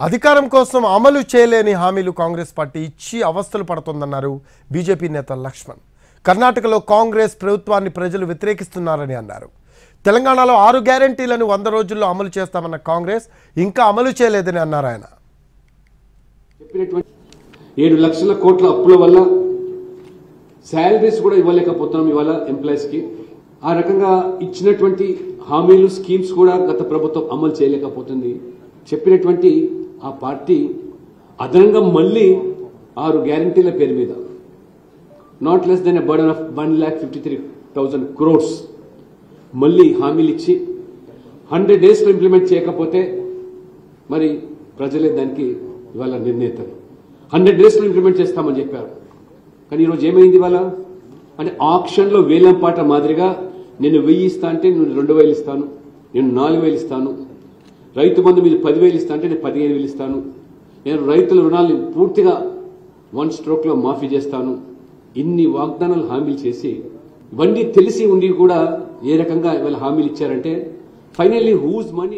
అధికారం కోసం అమలు చేయలేని హామీలు కాంగ్రెస్ పార్టీ ఇచ్చి అవస్థలు పడుతోందన్నారు బీజేపీ నేత లక్ష్మణ్. కర్ణాటకలో కాంగ్రెస్ ప్రభుత్వాన్ని ప్రజలు వ్యతిరేకిస్తున్నారని అన్నారు. తెలంగాణలో ఆరు గ్యారంటీలను వంద రోజుల్లో అమలు చేస్తామన్న కాంగ్రెస్ ఇంకా అమలు చేయలేదని అన్నారు ఆయన. ఏడు లక్షల కోట్ల అప్పుల వల్ల శాలరీస్ కూడా ఇవ్వలేకపోతున్నాం ఇవాళ ఎంప్లాయీస్కి ఆ రకంగా ఇచ్చినటువంటి హామీలు స్కీమ్స్ కూడా గత ప్రభుత్వం అమలు చేయలేకపోతుంది. చెప్పినటువంటి ఆ పార్టీ అదనంగా మళ్ళీ ఆరు గ్యారంటీల పేరు మీద not less than burden of one lakh fifty three thousand crores మళ్ళీ హామీలు ఇచ్చి హండ్రెడ్ డేస్లో ఇంప్లిమెంట్ చేయకపోతే మరి ప్రజలే దానికి ఇవాళ నిర్ణేతలు. హండ్రెడ్ డేస్లో ఇంప్లిమెంట్ చేస్తామని చెప్పారు. కానీ ఈరోజు ఏమైంది ఇవాళ? అంటే ఆక్షన్లో వేలం పాట మాదిరిగా నేను వెయ్యి ఇస్తా అంటే నేను రెండు వేలు ఇస్తాను నేను నాలుగు వేలు ఇస్తాను రైతు బంధు మీద పదివేలు ఇస్తా అంటే నేను పదిహేను వేలు ఇస్తాను. నేను రైతుల రుణాలను పూర్తిగా వన్ స్ట్రోక్లో మాఫీ చేస్తాను. ఇన్ని వాగ్దానాలు హామీలు చేసి ఇవన్నీ తెలిసి ఉండి కూడా ఏ రకంగా ఇవాళ హామీలు ఇచ్చారంటే ఫైనల్లీ హూజ్ మనీ